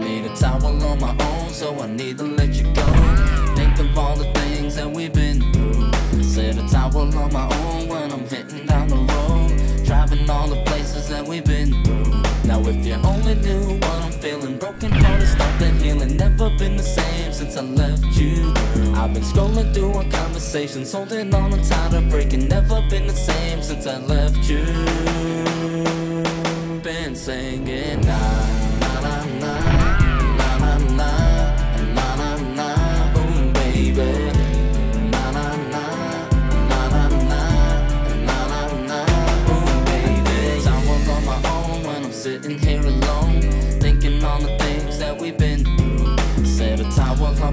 a towel on my own, so I need to let you go. Think of all the things that we've been through. Set a towel on my own when I'm hitting down the road. Driving all the places that we've been through. Now, if you only knew what I'm feeling, broken hearted, start the healing. Never been the same since I left you. I've been scrolling through our conversations, holding on, I'm tired of breaking. Never been the same since I left you. Been singing,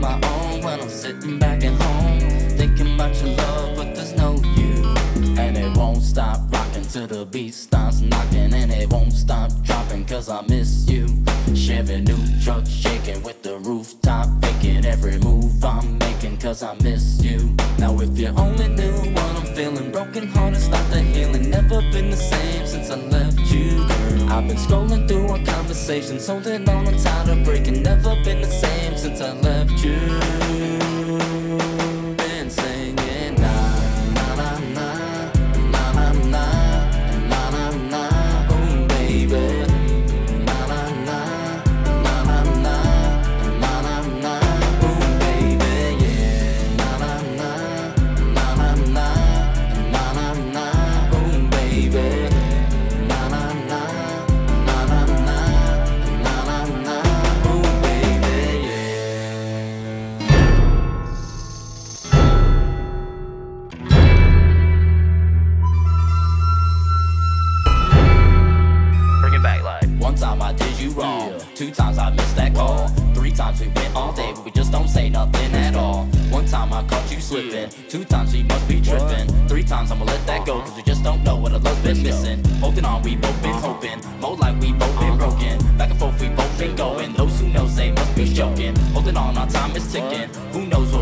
on my own when I'm sitting back at home, thinking about your love, but there's no you, and it won't stop rocking till the beat starts knocking, and it won't stop dropping 'cause I miss you. Chevy new truck shaking with the rooftop vacant. Every move I'm making 'cause I miss you. Now if you only knew what I'm feeling, broken hearted, stop the healing. Never been the same since I left you. Girl. I've been scrolling through our conversations, holding on, I'm tired of breaking. Never been the same since I left you. I missed that call. Three times we went all day, but we just don't say nothing at all. One time I caught you slipping. Two times we must be tripping. Three times I'ma let that go, cause we just don't know what a love's been missing. Holding on, we both been hoping. More like we both been broken. Back and forth, we both been going. Those who know say must be joking. Holding on, our time is ticking. Who knows what